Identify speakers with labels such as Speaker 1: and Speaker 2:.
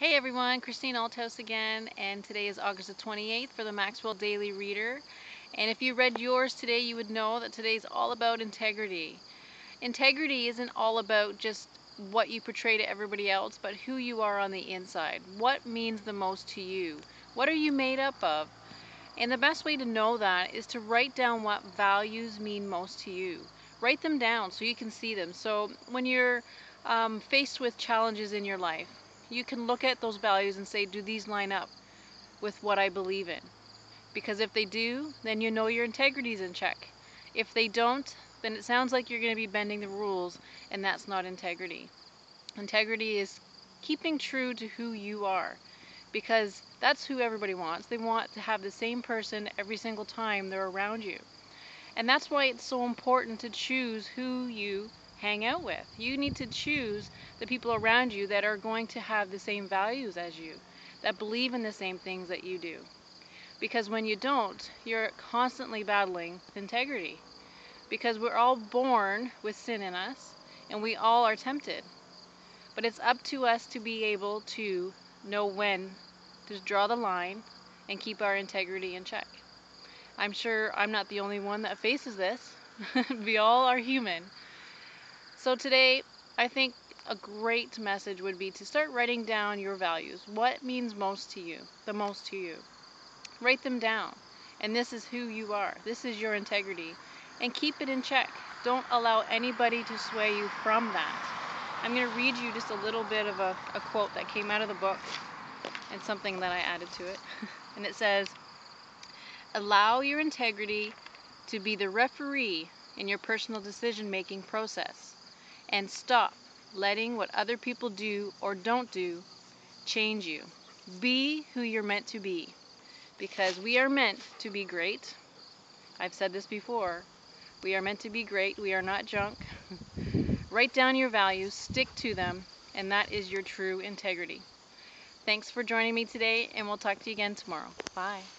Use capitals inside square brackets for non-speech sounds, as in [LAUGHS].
Speaker 1: Hey everyone, Christine Althouse again, and today is August the 28th for the Maxwell Daily Reader. And if you read yours today, you would know that today is all about integrity. Integrity isn't all about just what you portray to everybody else, but who you are on the inside. What means the most to you? What are you made up of? And the best way to know that is to write down what values mean most to you. Write them down so you can see them. So when you're um, faced with challenges in your life, you can look at those values and say, do these line up with what I believe in? Because if they do, then you know your integrity is in check. If they don't, then it sounds like you're going to be bending the rules, and that's not integrity. Integrity is keeping true to who you are, because that's who everybody wants. They want to have the same person every single time they're around you. And that's why it's so important to choose who you hang out with. You need to choose the people around you that are going to have the same values as you, that believe in the same things that you do. Because when you don't, you're constantly battling integrity. Because we're all born with sin in us, and we all are tempted. But it's up to us to be able to know when to draw the line and keep our integrity in check. I'm sure I'm not the only one that faces this. [LAUGHS] we all are human. So today, I think a great message would be to start writing down your values. What means most to you, the most to you? Write them down. And this is who you are. This is your integrity. And keep it in check. Don't allow anybody to sway you from that. I'm going to read you just a little bit of a, a quote that came out of the book and something that I added to it. [LAUGHS] and it says, Allow your integrity to be the referee in your personal decision making process and stop letting what other people do or don't do change you. Be who you're meant to be because we are meant to be great. I've said this before. We are meant to be great. We are not junk. [LAUGHS] Write down your values, stick to them, and that is your true integrity. Thanks for joining me today, and we'll talk to you again tomorrow. Bye.